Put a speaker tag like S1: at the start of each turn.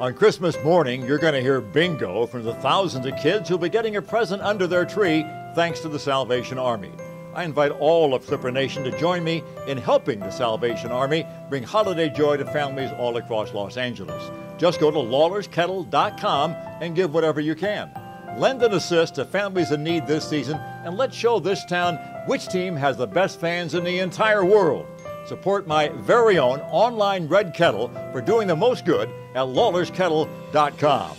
S1: On Christmas morning, you're going to hear bingo from the thousands of kids who'll be getting a present under their tree thanks to the Salvation Army. I invite all of Clipper Nation to join me in helping the Salvation Army bring holiday joy to families all across Los Angeles. Just go to lawlerskettle.com and give whatever you can. Lend an assist to families in need this season, and let's show this town which team has the best fans in the entire world. Support my very own online red kettle for doing the most good at lawlerskettle.com.